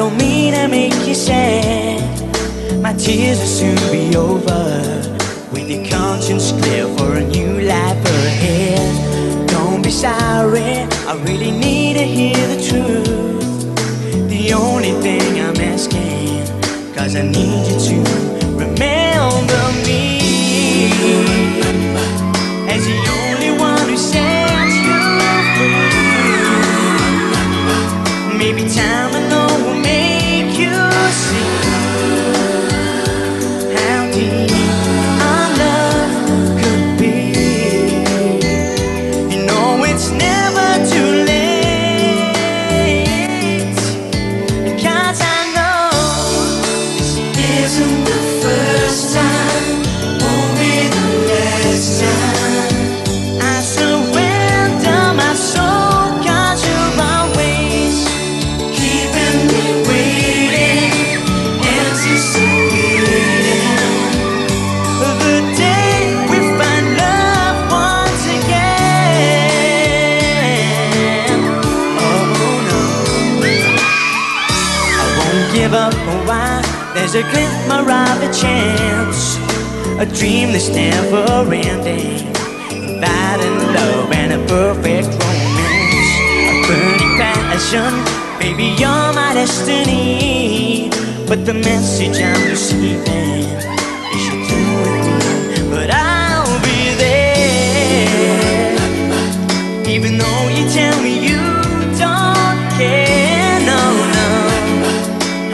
don't mean to make you sad. My tears will soon be over. With your conscience clear for a new life ahead. Don't be sorry, I really need to hear the truth. The only thing I'm asking Cause I need you to remember isn't the first time, won't be the last time. I surrender my always keeping me waiting, anticipating the day we find love once again. Oh no, I won't give up while. There's a glimmer of a chance, a dream that's never ending. Inviting love and a perfect romance, a burning passion. Baby, you're my destiny. But the message I'm receiving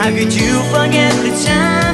How could you forget the times